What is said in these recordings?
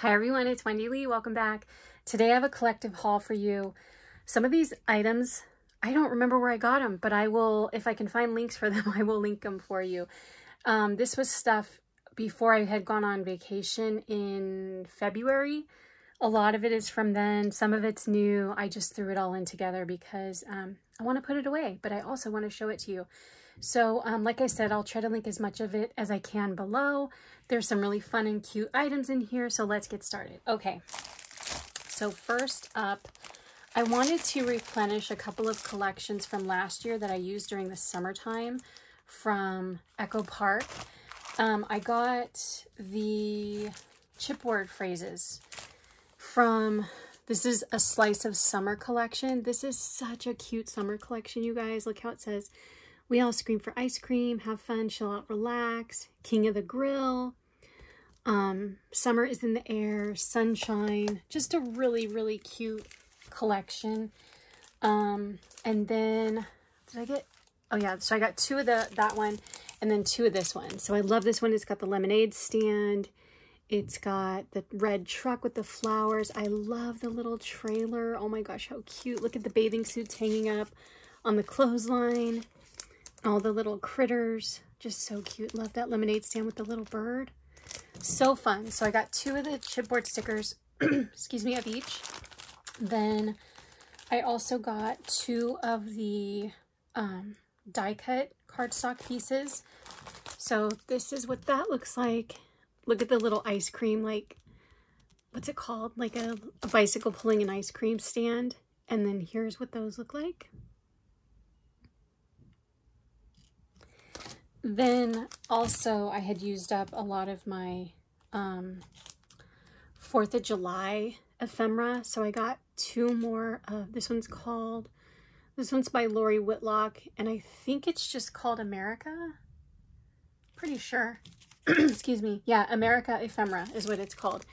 Hi everyone, it's Wendy Lee. Welcome back. Today I have a collective haul for you. Some of these items, I don't remember where I got them, but I will, if I can find links for them, I will link them for you. Um, this was stuff before I had gone on vacation in February. A lot of it is from then. Some of it's new. I just threw it all in together because um, I want to put it away, but I also want to show it to you. So um, like I said, I'll try to link as much of it as I can below. There's some really fun and cute items in here, so let's get started. Okay, so first up, I wanted to replenish a couple of collections from last year that I used during the summertime from Echo Park. Um, I got the chipboard phrases from, this is a Slice of Summer collection. This is such a cute summer collection, you guys. Look how it says, we all scream for ice cream, have fun, chill out, relax. King of the Grill. Um, summer is in the air, sunshine. Just a really, really cute collection. Um, and then, did I get, oh yeah, so I got two of the that one and then two of this one. So I love this one. It's got the lemonade stand. It's got the red truck with the flowers. I love the little trailer. Oh my gosh, how cute. Look at the bathing suits hanging up on the clothesline all the little critters. Just so cute. Love that lemonade stand with the little bird. So fun. So I got two of the chipboard stickers, excuse me, of each. Then I also got two of the um, die cut cardstock pieces. So this is what that looks like. Look at the little ice cream, like, what's it called? Like a, a bicycle pulling an ice cream stand. And then here's what those look like. Then also I had used up a lot of my um, 4th of July ephemera. So I got two more. Uh, this one's called, this one's by Lori Whitlock. And I think it's just called America. Pretty sure. Excuse me. Yeah, America Ephemera is what it's called.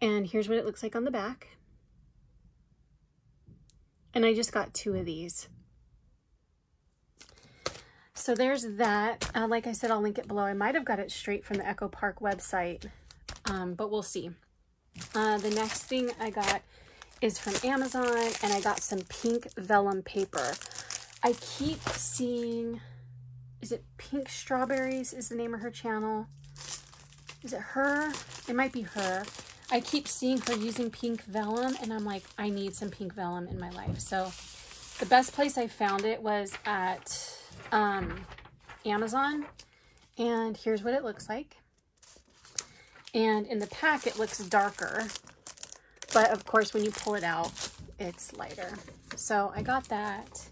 And here's what it looks like on the back. And I just got two of these. So there's that. Uh, like I said, I'll link it below. I might have got it straight from the Echo Park website, um, but we'll see. Uh, the next thing I got is from Amazon, and I got some pink vellum paper. I keep seeing, is it Pink Strawberries is the name of her channel? Is it her? It might be her. I keep seeing her using pink vellum, and I'm like, I need some pink vellum in my life. So the best place I found it was at um, Amazon. And here's what it looks like. And in the pack, it looks darker. But of course, when you pull it out, it's lighter. So I got that.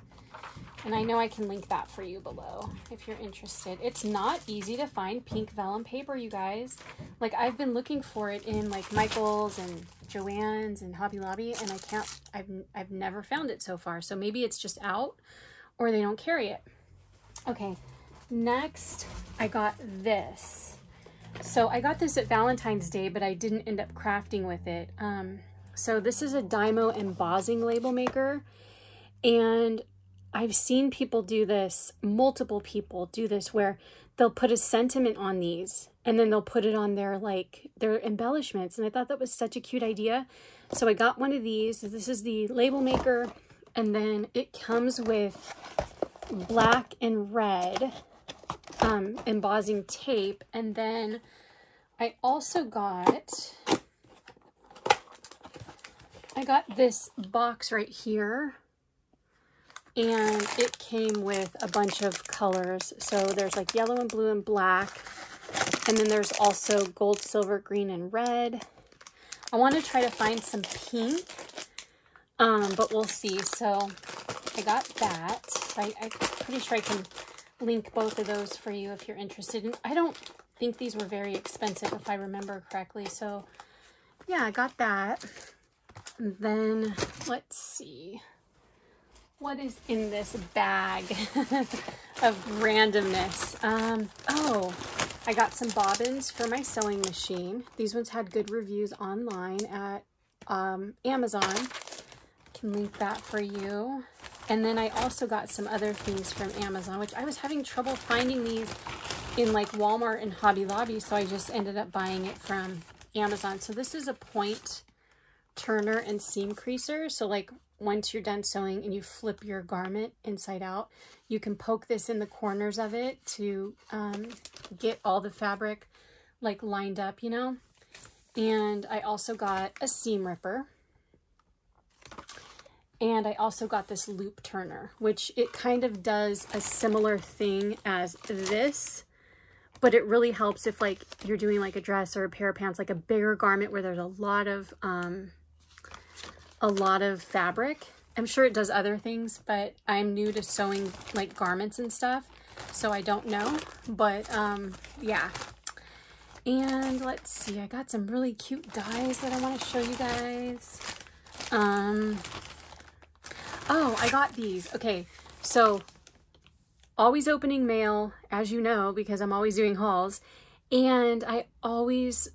And I know I can link that for you below if you're interested. It's not easy to find pink vellum paper, you guys. Like I've been looking for it in like Michael's and Joann's and Hobby Lobby and I can't, I've, I've never found it so far. So maybe it's just out or they don't carry it. Okay, next I got this. So I got this at Valentine's Day, but I didn't end up crafting with it. Um, so this is a Dymo embossing label maker. And I've seen people do this, multiple people do this, where they'll put a sentiment on these and then they'll put it on their like their embellishments. And I thought that was such a cute idea. So I got one of these. This is the label maker. And then it comes with black and red um, embossing tape. And then I also got, I got this box right here. And it came with a bunch of colors. So there's like yellow and blue and black. And then there's also gold, silver, green, and red. I want to try to find some pink, um, but we'll see. So I got that. I'm pretty sure I can link both of those for you if you're interested. And I don't think these were very expensive if I remember correctly. So yeah, I got that. And then let's see. What is in this bag of randomness? Um, oh, I got some bobbins for my sewing machine. These ones had good reviews online at um, Amazon. I can link that for you. And then I also got some other things from Amazon, which I was having trouble finding these in like Walmart and Hobby Lobby. So I just ended up buying it from Amazon. So this is a point turner and seam creaser. So like once you're done sewing and you flip your garment inside out, you can poke this in the corners of it to um, get all the fabric like lined up, you know? And I also got a seam ripper. And I also got this loop turner, which it kind of does a similar thing as this, but it really helps if like you're doing like a dress or a pair of pants, like a bigger garment where there's a lot of, um, a lot of fabric. I'm sure it does other things, but I'm new to sewing like garments and stuff, so I don't know, but um, yeah, and let's see, I got some really cute dies that I want to show you guys. Um, oh, I got these. Okay, so always opening mail, as you know, because I'm always doing hauls. And I always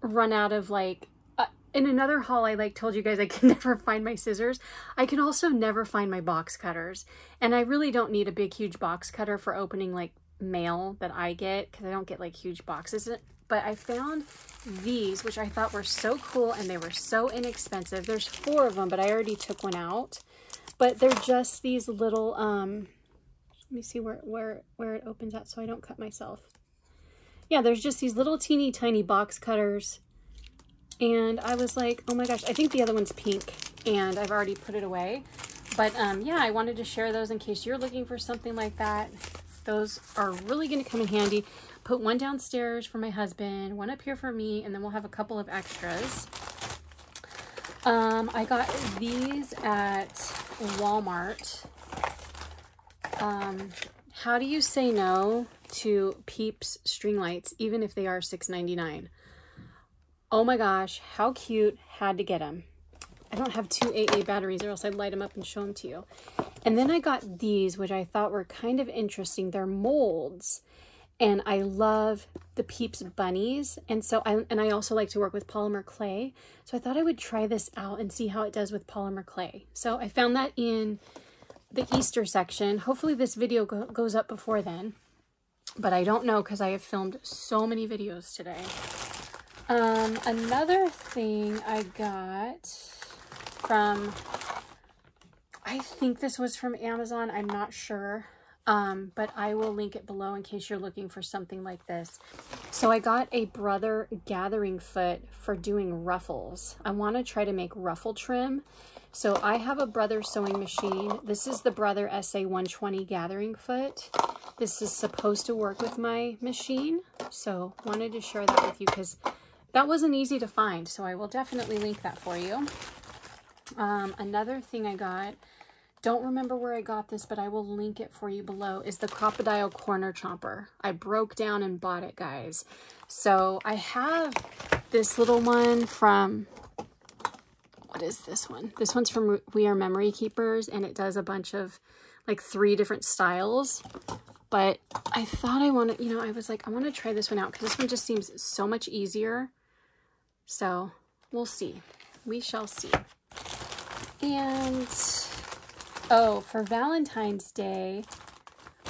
run out of like, uh, in another haul, I like told you guys I can never find my scissors. I can also never find my box cutters. And I really don't need a big, huge box cutter for opening like mail that I get because I don't get like huge boxes. But I found these, which I thought were so cool and they were so inexpensive. There's four of them, but I already took one out. But they're just these little, um, let me see where, where, where it opens at so I don't cut myself. Yeah, there's just these little teeny tiny box cutters. And I was like, oh my gosh, I think the other one's pink and I've already put it away. But um, yeah, I wanted to share those in case you're looking for something like that. Those are really going to come in handy. Put one downstairs for my husband, one up here for me, and then we'll have a couple of extras. Um, I got these at Walmart. Um, how do you say no to Peeps string lights, even if they are $6.99? Oh my gosh, how cute. Had to get them. I don't have two AA batteries or else I'd light them up and show them to you. And then I got these, which I thought were kind of interesting. They're molds. And I love the Peeps bunnies. And so I, and I also like to work with polymer clay. So I thought I would try this out and see how it does with polymer clay. So I found that in the Easter section. Hopefully this video go, goes up before then. But I don't know because I have filmed so many videos today. Um, another thing I got from, I think this was from Amazon. I'm not sure. Um, but I will link it below in case you're looking for something like this. So I got a Brother gathering foot for doing ruffles. I want to try to make ruffle trim. So I have a Brother sewing machine. This is the Brother SA120 gathering foot. This is supposed to work with my machine. So wanted to share that with you because that wasn't easy to find. So I will definitely link that for you. Um, another thing I got, don't remember where I got this, but I will link it for you below, is the Crop-A-Dile Corner Chomper. I broke down and bought it, guys. So I have this little one from, what is this one? This one's from We Are Memory Keepers, and it does a bunch of, like, three different styles. But I thought I wanted, you know, I was like, I want to try this one out because this one just seems so much easier. So we'll see. We shall see. And, oh, for Valentine's Day,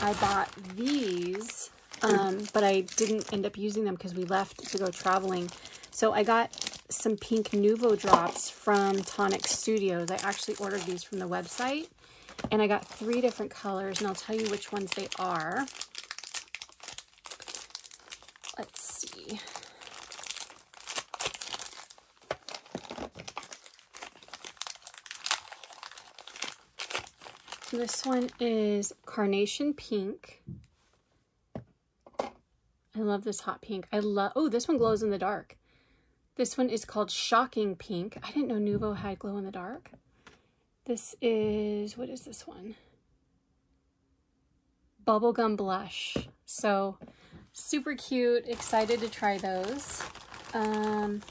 I bought these, um, but I didn't end up using them because we left to go traveling. So I got some pink Nuvo drops from Tonic Studios. I actually ordered these from the website. And I got three different colors, and I'll tell you which ones they are. Let's see. This one is Carnation Pink. I love this hot pink. I love, oh, this one glows in the dark. This one is called Shocking Pink. I didn't know Nuvo had glow in the dark. This is, what is this one? Bubblegum Blush. So super cute, excited to try those. Um,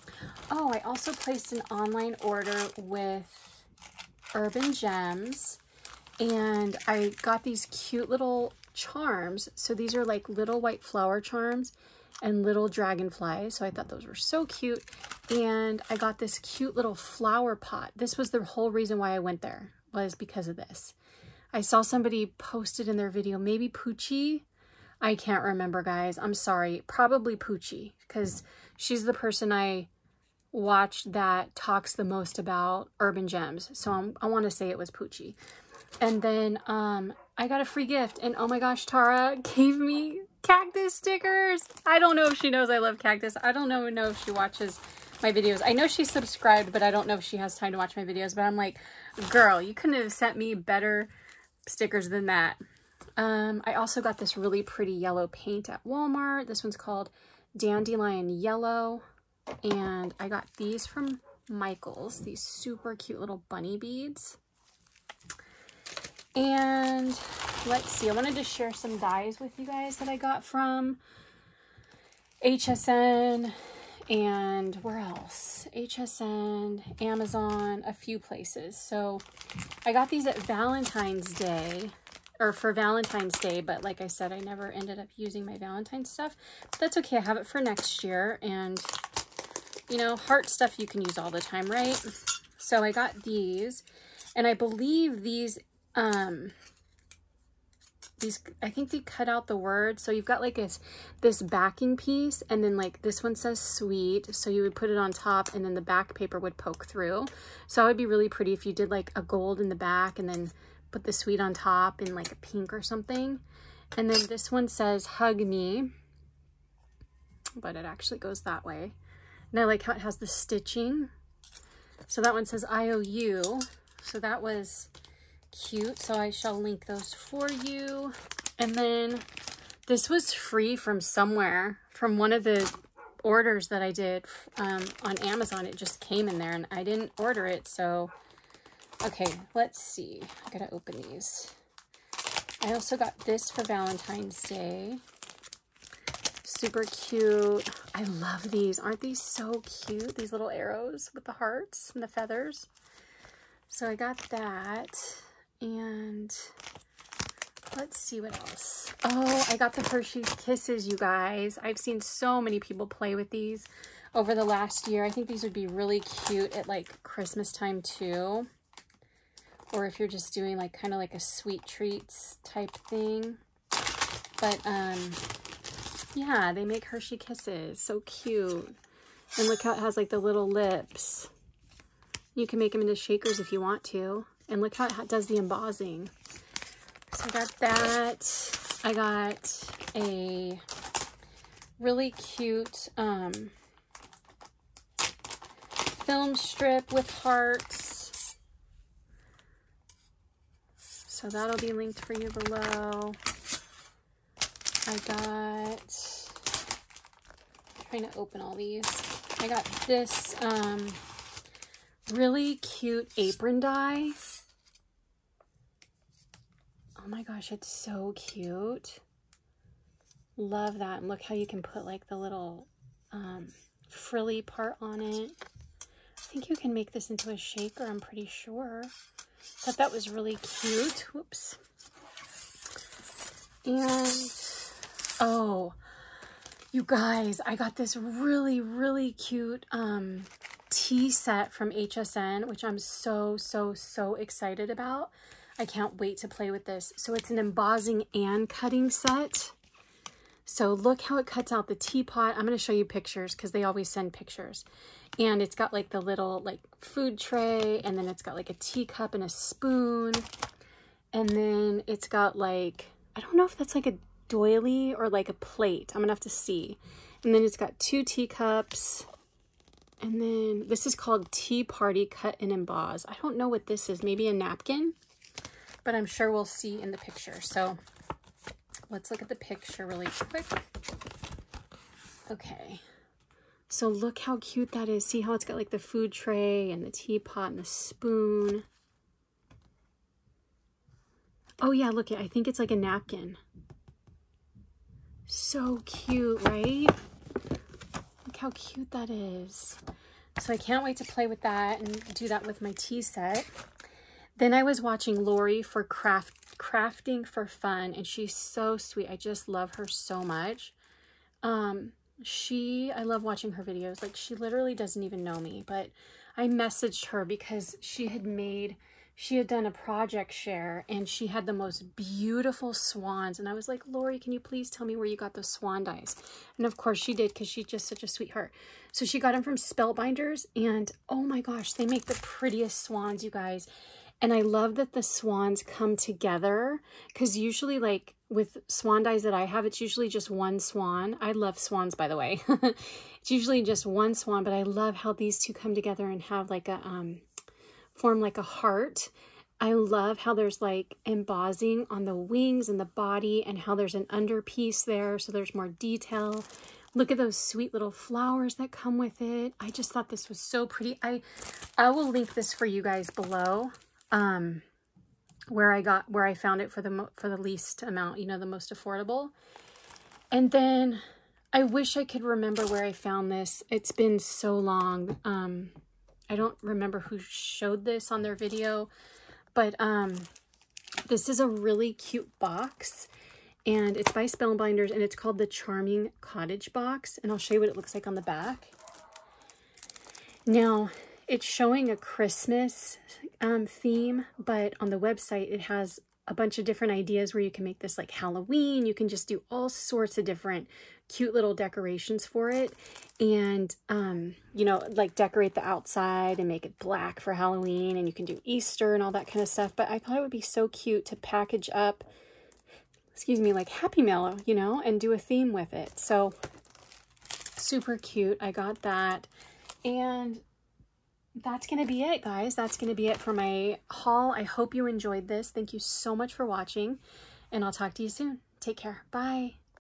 oh, I also placed an online order with Urban Jems and I got these cute little charms. So these are like little white flower charms and little dragonflies. So I thought those were so cute. And I got this cute little flower pot. This was the whole reason why I went there was because of this. I saw somebody posted in their video, maybe Poochie. I can't remember, guys. I'm sorry. Probably Poochie because she's the person I watched that talks the most about Urban Jems. So I'm, i want to say it was Poochie. And then um, I got a free gift. And oh my gosh, Tara gave me cactus stickers. I don't know if she knows I love cactus. I don't know, know if she watches my videos. I know she's subscribed, but I don't know if she has time to watch my videos. But I'm like, girl, you couldn't have sent me better stickers than that. Um, I also got this really pretty yellow paint at Walmart. This one's called Dandelion Yellow. And I got these from Michaels, these super cute little bunny beads. And let's see, I wanted to share some dies with you guys that I got from HSN and where else? HSN, Amazon, a few places. So I got these at Valentine's Day or for Valentine's Day, but like I said, I never ended up using my Valentine's stuff. But that's okay. I have it for next year and you know, heart stuff you can use all the time, right? So I got these and I believe these um these I think they cut out the word so you've got like this this backing piece and then like this one says sweet so you would put it on top and then the back paper would poke through. So that would be really pretty if you did like a gold in the back and then put the sweet on top in like a pink or something. And then this one says hug me but it actually goes that way. And I like how it has the stitching. So that one says IOU so that was cute. So I shall link those for you. And then this was free from somewhere, from one of the orders that I did um, on Amazon. It just came in there and I didn't order it. So, okay, let's see. I gotta open these. I also got this for Valentine's Day. Super cute. I love these. Aren't these so cute? These little arrows with the hearts and the feathers. So I got that. And let's see what else. Oh, I got the Hershey's Kisses, you guys. I've seen so many people play with these over the last year. I think these would be really cute at like Christmas time too. Or if you're just doing like kind of like a sweet treats type thing. But um, yeah, they make Hershey Kisses. So cute. And look how it has like the little lips. You can make them into shakers if you want to. And look how it does the embossing. So I got that. I got a really cute um, film strip with hearts. So that'll be linked for you below. I got, I'm trying to open all these. I got this um, really cute apron die. Oh my gosh, it's so cute. Love that. And look how you can put like the little um, frilly part on it. I think you can make this into a shaker, I'm pretty sure. Thought that was really cute. Whoops. And, oh, you guys, I got this really, really cute um, tea set from HSN, which I'm so, so, so excited about. I can't wait to play with this. So it's an embossing and cutting set. So look how it cuts out the teapot. I'm going to show you pictures because they always send pictures. And it's got like the little like food tray and then it's got like a teacup and a spoon. And then it's got like, I don't know if that's like a doily or like a plate. I'm going to have to see. And then it's got two teacups. And then this is called Tea Party Cut and Emboss. I don't know what this is. Maybe a napkin? But I'm sure we'll see in the picture. So let's look at the picture really quick. Okay. So look how cute that is. See how it's got like the food tray and the teapot and the spoon. Oh yeah, look, I think it's like a napkin. So cute, right? Look how cute that is. So I can't wait to play with that and do that with my tea set. Then I was watching Lori for craft crafting for fun and she's so sweet. I just love her so much. Um, she, I love watching her videos. Like she literally doesn't even know me, but I messaged her because she had made she had done a project share and she had the most beautiful swans. And I was like, Lori, can you please tell me where you got those swan dies? And of course she did because she's just such a sweetheart. So she got them from Spellbinders and oh my gosh, they make the prettiest swans, you guys. And I love that the swans come together because usually like with swan dies that I have, it's usually just one swan. I love swans, by the way. it's usually just one swan, but I love how these two come together and have like a, um, form like a heart. I love how there's like embossing on the wings and the body and how there's an underpiece there. So there's more detail. Look at those sweet little flowers that come with it. I just thought this was so pretty. I, I will link this for you guys below. Um, where I got, where I found it for the, for the least amount, you know, the most affordable. And then I wish I could remember where I found this. It's been so long. Um, I don't remember who showed this on their video, but um, this is a really cute box and it's by Spellbinders and it's called the Charming Cottage Box. And I'll show you what it looks like on the back. Now, it's showing a Christmas um, theme, but on the website, it has a bunch of different ideas where you can make this like Halloween. You can just do all sorts of different cute little decorations for it. And, um, you know, like decorate the outside and make it black for Halloween. And you can do Easter and all that kind of stuff. But I thought it would be so cute to package up, excuse me, like Happy Meal, you know, and do a theme with it. So super cute. I got that. And that's going to be it, guys. That's going to be it for my haul. I hope you enjoyed this. Thank you so much for watching, and I'll talk to you soon. Take care. Bye.